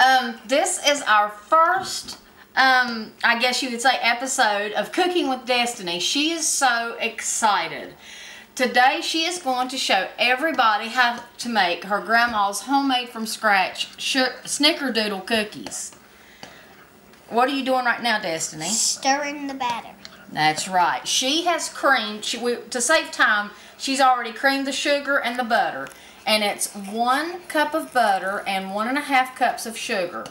Um, this is our first, um, I guess you would say, episode of Cooking with Destiny. She is so excited. Today she is going to show everybody how to make her grandma's homemade from scratch snickerdoodle cookies. What are you doing right now, Destiny? Stirring the batter. That's right. She has creamed, she, we, to save time, she's already creamed the sugar and the butter. And it's one cup of butter and one and a half cups of sugar.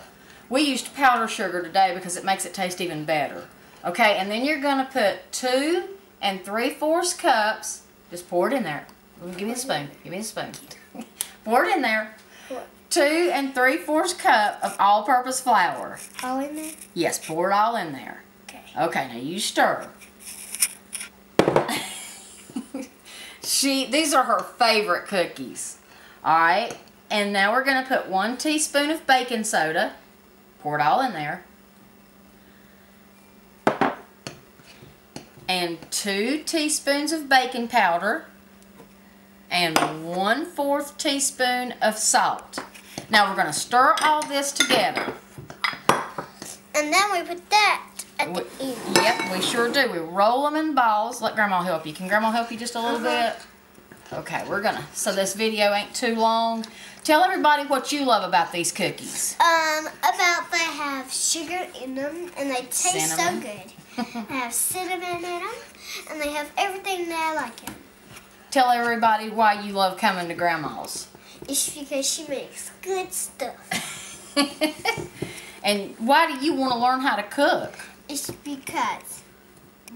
We used powder sugar today because it makes it taste even better. Okay, and then you're going to put two and three-fourths cups, just pour it in there. Give me a spoon. Give me a spoon. pour it in there. Two and three-fourths cup of all-purpose flour. All in there? Yes, pour it all in there. Okay. Okay, now you stir. she, these are her favorite cookies. All right, and now we're going to put one teaspoon of baking soda. Pour it all in there. And two teaspoons of baking powder. And one fourth teaspoon of salt. Now we're going to stir all this together. And then we put that at We- the end. Yep, we sure do. We roll them in balls. Let Grandma help you. Can Grandma help you just a little Uh-huh. bit? Okay, we're gonna, so this video ain't too long. Tell everybody what you love about these cookies. Um, about they have sugar in them and they taste Cinnamon. so good. they have cinnamon in them and they have everything that I like in. Tell everybody why you love coming to Grandma's. It's because she makes good stuff. and why do you want to learn how to cook? It's because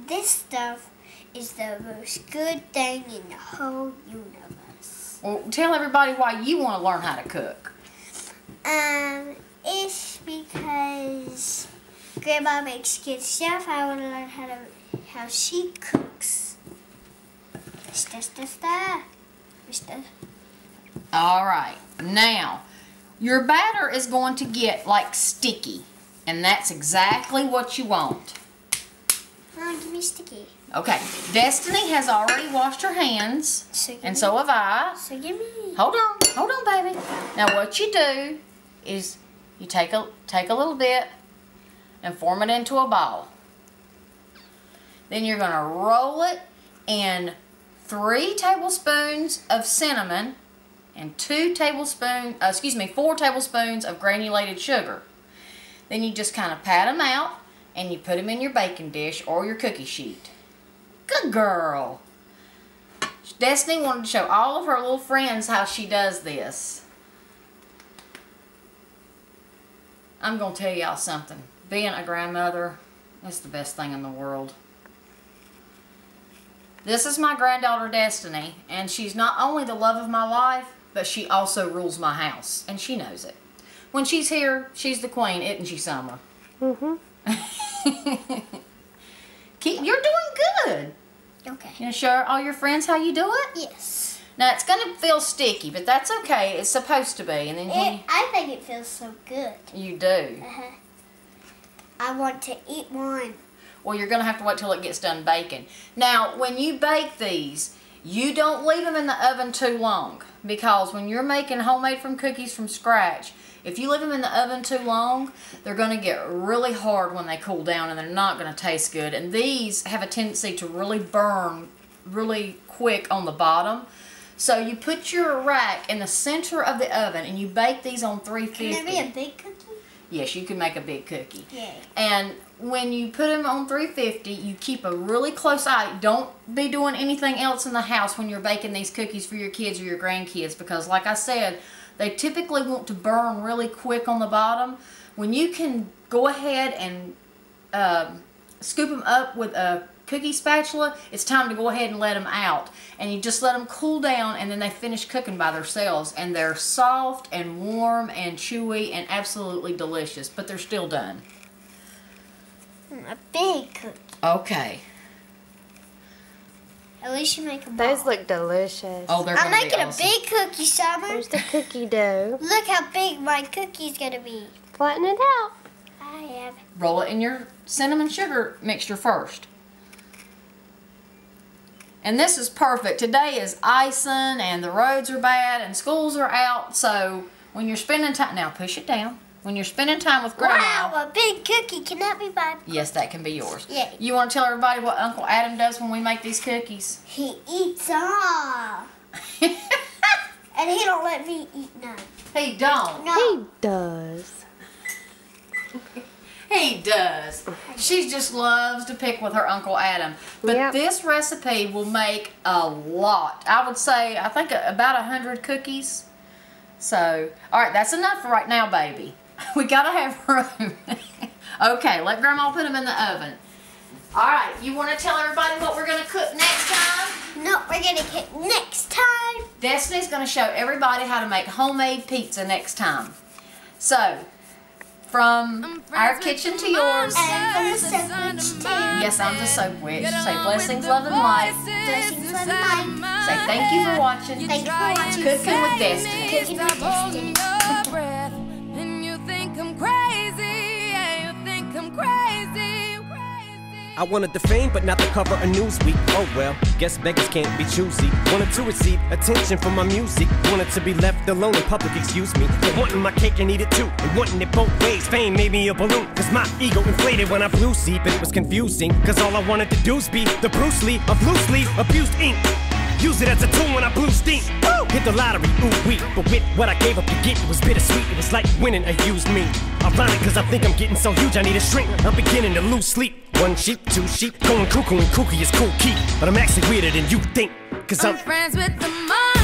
this stuff is the most good thing in the whole universe. Well, tell everybody why you want to learn how to cook. Um, it's because Grandma makes good stuff. I want to learn how to how she cooks. Mister, mister, mister. All right, now your batter is going to get like sticky, and that's exactly what you want. Mom, give me sticky. Okay, Destiny has already washed her hands, So and so have I. so give me. Hold on, hold on, baby. Now what you do is you take a take a little bit and form it into a ball. Then you're gonna roll it in three tablespoons of cinnamon and two tablespoons, uh, excuse me, four tablespoons of granulated sugar. Then you just kind of pat them out and you put them in your baking dish or your cookie sheet. Good girl. Destiny wanted to show all of her little friends how she does this. I'm going to tell y'all something. Being a grandmother is the best thing in the world. This is my granddaughter Destiny, and she's not only the love of my life, but she also rules my house, and she knows it. When she's here, she's the queen, isn't she, Summer? Mm-hmm. Keep, you're doing good. Okay. You know, show all your friends how you do it? Yes. Now it's gonna feel sticky, but that's okay. It's supposed to be, and then It, I think it feels so good. you, you do. Uh-huh. I want to eat one. Well, you're gonna have to wait till it gets done baking. Now, when you bake these, you don't leave them in the oven too long because when you're making homemade from cookies from scratch, if you leave them in the oven too long, they're gonna get really hard when they cool down, and they're not gonna taste good. And these have a tendency to really burn really quick on the bottom. So you put your rack in the center of the oven and you bake these on 350. Can there be a big cookie? Yes, you can make a big cookie. And when you put them on 350, you keep a really close eye. Don't be doing anything else in the house when you're baking these cookies for your kids or your grandkids because, like I said, they typically want to burn really quick on the bottom. When you can go ahead and um, scoop them up with a cookie spatula, it's time to go ahead and let them out. And you just let them cool down and then they finish cooking by themselves. And they're soft and warm and chewy and absolutely delicious, but they're still done. Hmm, A big cookie. Okay. At least you make a ball. Those look delicious. Oh, they're I'm gonna be making awesome. a big cookie, Summer. There's the cookie dough. Look how big my cookie's gonna be. Flatten it out. I have. Roll it in your cinnamon sugar mixture first. And this is perfect. Today is icing and the roads are bad and schools are out, so when you're spending time, now push it down. When you're spending time with grandma, Wow, a big cookie. Can that be mine? yes, that can be yours. Yeah. You want to tell everybody what Uncle Adam does when we make these cookies? He eats all. And he don't let me eat none. he don't. No. He does. He does. She just loves to pick with her Uncle Adam. But Yep. this recipe will make a lot. I would say, I think uh, about a hundred cookies. So, all right, that's enough for right now, baby. We gotta have room. okay, let Grandma put them in the oven. All right, you want to tell everybody what we're gonna cook next time? No, we're gonna cook next time. Destiny's gonna show everybody how to make homemade pizza next time. So, from our kitchen to yours. And from the sandwich too. Yes, I'm the soap witch. Say blessings, love, and light. Blessings, love, and light. Say thank you for watching. Thank you for watching. Cooking with Destiny. Cooking with Destiny. I wanted the fame, but not the cover of Newsweek. Oh well, guess beggars can't be choosy. Wanted to receive attention from my music. Wanted to be left alone in public, excuse me. But wanting my cake and eat it too. And wanting it both ways. Fame made me a balloon. Cause my ego inflated when I flew see, but it was confusing. Cause all I wanted to do was be the Bruce Lee of loosely abused ink. Use it as a tool when I blew steam. Hit the lottery, ooh wee. But with what I gave up to get, it was bittersweet. It was like winning a used me. Ironic, cause I think I'm getting so huge, I need a shrink. I'm beginning to lose sleep. One sheep, two sheep, going cuckoo and kooky is Kool Keith. But I'm actually weirder than you think. Cause I'm I'm friends with the money.